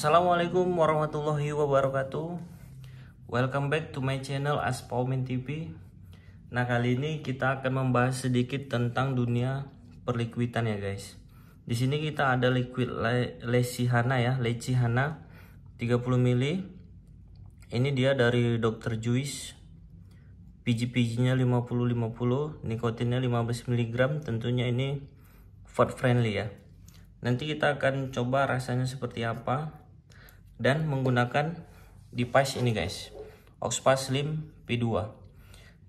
Assalamualaikum warahmatullahi wabarakatuh. Welcome back to my channel Aspaumin TV Nah kali ini kita akan membahas sedikit tentang dunia perlikuitan ya guys. Di sini kita ada liquid le ya Lecihana 30 ml ini dia dari Dr. Juice. PG-PG nya 50-50 nikotinnya 15 mg tentunya ini food friendly ya. Nanti kita akan coba rasanya seperti apa dan menggunakan device ini guys. Oxpa Slim P2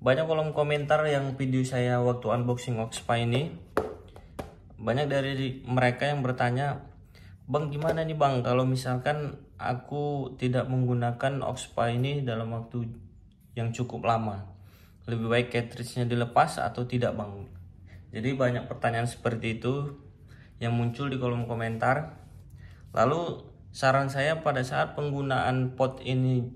banyak kolom komentar yang video saya waktu unboxing Oxpa ini. Banyak dari mereka yang bertanya Bang gimana nih Bang? Kalau misalkan aku tidak menggunakan Oxpa ini dalam waktu yang cukup lama lebih baik cartridge-nya dilepas atau tidak Bang? Jadi banyak pertanyaan seperti itu yang muncul di kolom komentar. Lalu saran saya pada saat penggunaan pot ini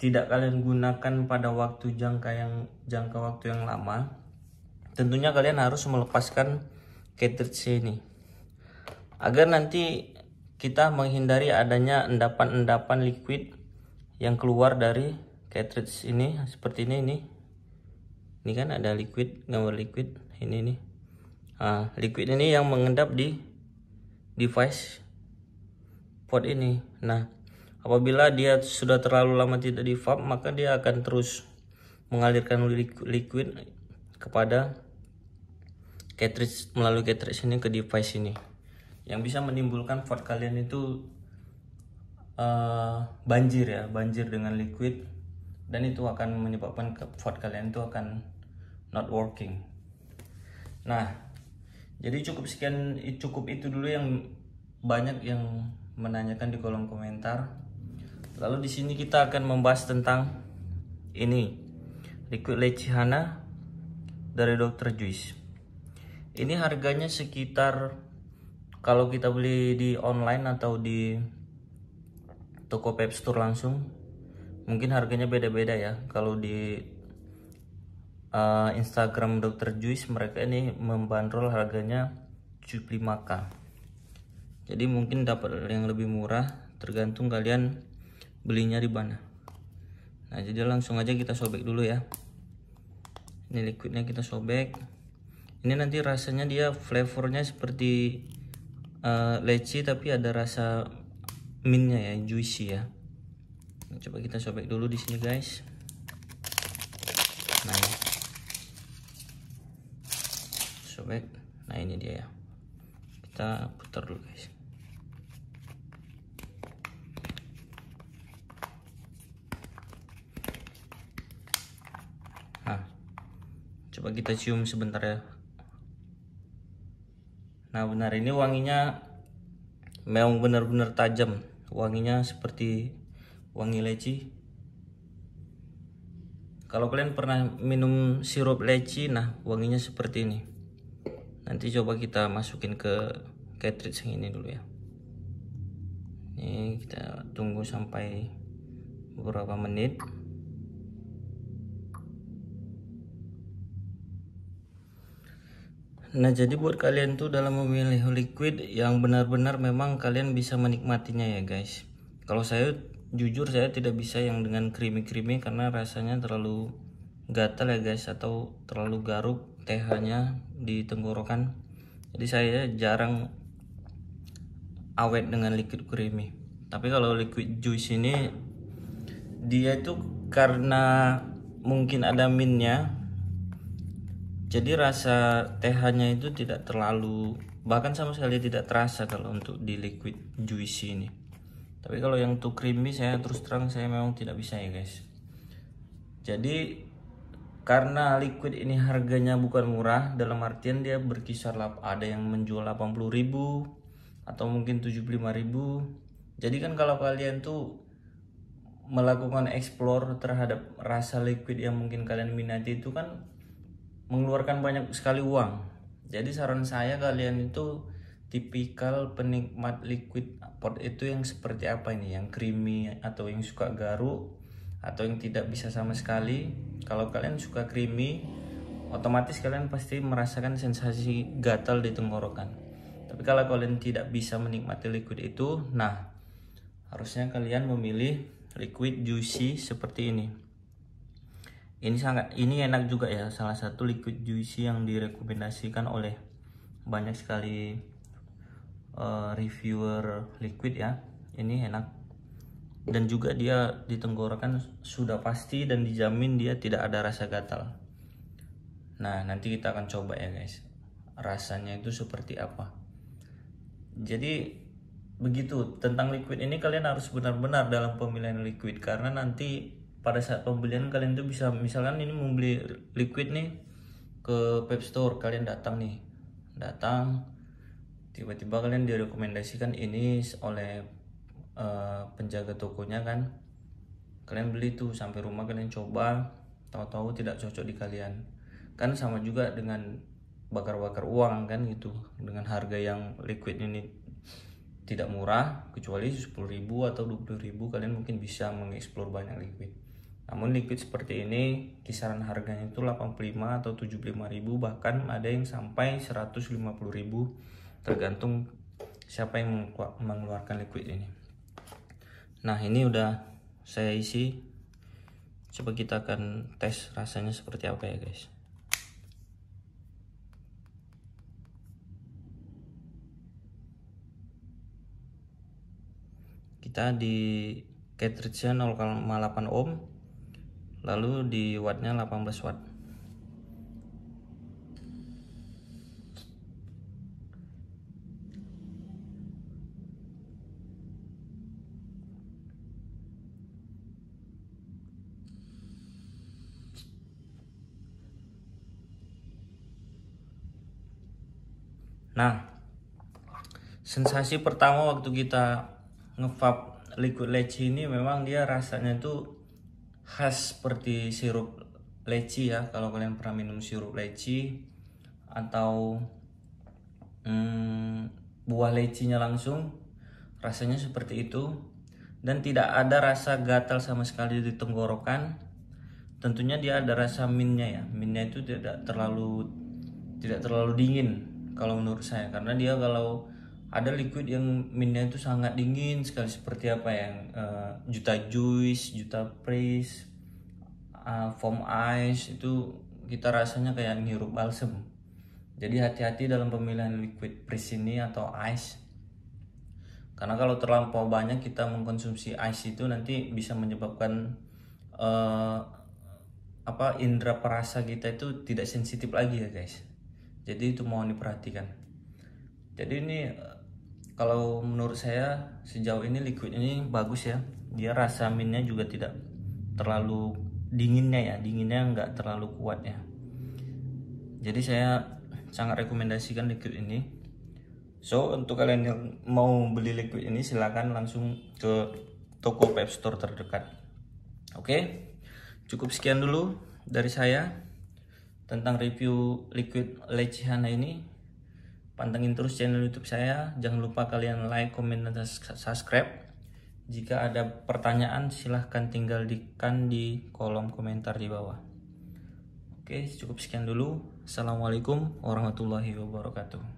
tidak kalian gunakan pada waktu jangka yang jangka waktu yang lama tentunya kalian harus melepaskan cartridge ini. Agar nanti kita menghindari adanya endapan-endapan liquid yang keluar dari cartridge ini. Seperti ini ini. Ini kan ada liquid gambar liquid ini nih nah, liquid ini yang mengendap di device pot ini. Nah apabila dia sudah terlalu lama tidak di vape maka dia akan terus mengalirkan liquid kepada cartridge melalui cartridge ini ke device ini. Yang bisa menimbulkan VOD kalian itu uh, banjir ya banjir dengan liquid. Dan itu akan menyebabkan VOD kalian itu akan not working. Nah jadi cukup sekian cukup itu dulu yang banyak yang menanyakan di kolom komentar lalu di sini kita akan membahas tentang ini liquid lechihana dari Dr. Juice ini harganya sekitar kalau kita beli di online atau di toko pep store langsung mungkin harganya beda-beda ya kalau di uh, Instagram Dr. Juice mereka ini membandrol harganya 75k jadi mungkin dapat yang lebih murah tergantung kalian belinya di mana. Nah jadi langsung aja kita sobek dulu ya. Ini liquidnya kita sobek. Ini nanti rasanya dia flavornya seperti uh, leci tapi ada rasa mintnya ya juicy ya. Nah, coba kita sobek dulu di sini guys. Nah ini. sobek. Nah ini dia ya. Kita putar dulu guys nah coba kita cium sebentar ya Nah benar ini wanginya memang benar-benar tajam. Wanginya seperti wangi leci. Kalau kalian pernah minum sirup leci, nah wanginya seperti ini. Nanti coba kita masukin ke cartridge yang ini dulu ya. Ini kita tunggu sampai beberapa menit. Nah jadi buat kalian tuh dalam memilih liquid yang benar-benar memang kalian bisa menikmatinya ya guys. Kalau saya jujur saya tidak bisa yang dengan creamy-creamy karena rasanya terlalu gatal ya guys Atau terlalu garuk TH nya di tenggorokan. Jadi saya jarang awet dengan liquid creamy. Tapi kalau liquid juice ini dia itu karena mungkin ada minnya jadi rasa TH-nya itu tidak terlalu bahkan sama sekali tidak terasa kalau untuk di liquid juicy ini. Tapi kalau yang too creamy saya terus terang saya memang tidak bisa ya guys. Jadi karena liquid ini harganya bukan murah dalam artian dia berkisar ada yang menjual 80.000 atau mungkin 75.000. Jadi kan kalau kalian tuh melakukan explore terhadap rasa liquid yang mungkin kalian minati itu kan mengeluarkan banyak sekali uang. Jadi saran saya kalian itu tipikal penikmat liquid pot itu yang seperti apa ini? Yang creamy atau yang suka garuk atau yang tidak bisa sama sekali. Kalau kalian suka creamy, otomatis kalian pasti merasakan sensasi gatal di tenggorokan. Tapi kalau kalian tidak bisa menikmati liquid itu, nah harusnya kalian memilih liquid juicy seperti ini ini sangat ini enak juga ya. Salah satu liquid juicy yang direkomendasikan oleh banyak sekali uh, reviewer liquid ya. Ini enak. Dan juga dia di tenggorokan sudah pasti dan dijamin dia tidak ada rasa gatal. Nah nanti kita akan coba ya guys. Rasanya itu seperti apa? Jadi begitu tentang liquid ini kalian harus benar-benar dalam pemilihan liquid. Karena nanti pada saat pembelian kalian tuh bisa misalkan ini membeli liquid nih ke Pep Store kalian datang nih. Datang tiba-tiba kalian direkomendasikan ini oleh uh, penjaga tokonya kan. Kalian beli tuh sampai rumah kalian coba tahu-tahu tidak cocok di kalian. Kan sama juga dengan bakar-bakar uang kan gitu dengan harga yang liquid ini tidak murah kecuali 10.000 atau 20.000 kalian mungkin bisa mengeksplor banyak liquid namun liquid seperti ini kisaran harganya itu 85 atau 75 ribu bahkan ada yang sampai 150 ribu tergantung siapa yang mengeluarkan liquid ini. Nah ini udah saya isi. Coba kita akan tes rasanya seperti apa ya guys. Kita di cartridge 0,8 ohm lalu di wattnya 18 watt. Nah, sensasi pertama waktu kita ngevap liquid leci ini memang dia rasanya itu khas seperti sirup leci ya kalau kalian pernah minum sirup leci atau hmm, buah lecinya langsung rasanya seperti itu. Dan tidak ada rasa gatal sama sekali di tenggorokan. Tentunya dia ada rasa minnya ya minnya itu tidak terlalu tidak terlalu dingin kalau menurut saya. Karena dia kalau ada liquid yang minnya itu sangat dingin sekali seperti apa yang uh, juta juice, juta freeze, uh, foam ice itu kita rasanya kayak ngirup balsem. Jadi hati-hati dalam pemilihan liquid freeze ini atau ice. Karena kalau terlampau banyak kita mengkonsumsi ice itu nanti bisa menyebabkan uh, apa indera perasa kita itu tidak sensitif lagi ya guys. Jadi itu mohon diperhatikan. Jadi ini kalau menurut saya sejauh ini liquid ini bagus ya. Dia rasa minnya juga tidak terlalu dinginnya ya. Dinginnya nggak terlalu kuat ya. Jadi saya sangat rekomendasikan liquid ini. So untuk kalian yang mau beli liquid ini silahkan langsung ke toko Pep Store terdekat. Oke cukup sekian dulu dari saya tentang review liquid Lechihana ini Pantengin terus channel YouTube saya. Jangan lupa kalian like, komen, dan subscribe. Jika ada pertanyaan silahkan tinggalkan di kolom komentar di bawah. Oke, cukup sekian dulu. Assalamualaikum warahmatullahi wabarakatuh.